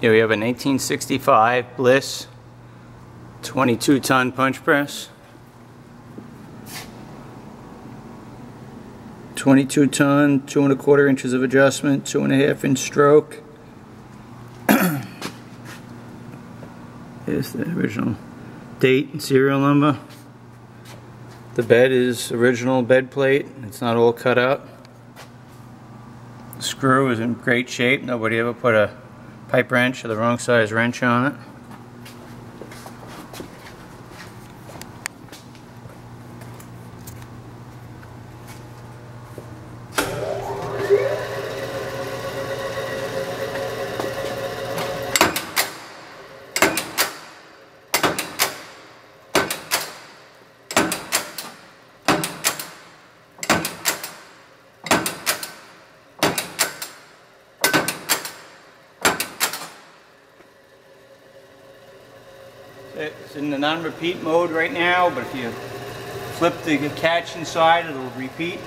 Here we have a 1965 Bliss 22 ton punch press. 22 ton, two and a quarter inches of adjustment, two and a half inch stroke. Here's the original date and serial number. The bed is original bed plate. It's not all cut out. The screw is in great shape. Nobody ever put a pipe wrench or the wrong size wrench on it. It's in the non-repeat mode right now, but if you flip the catch inside, it'll repeat.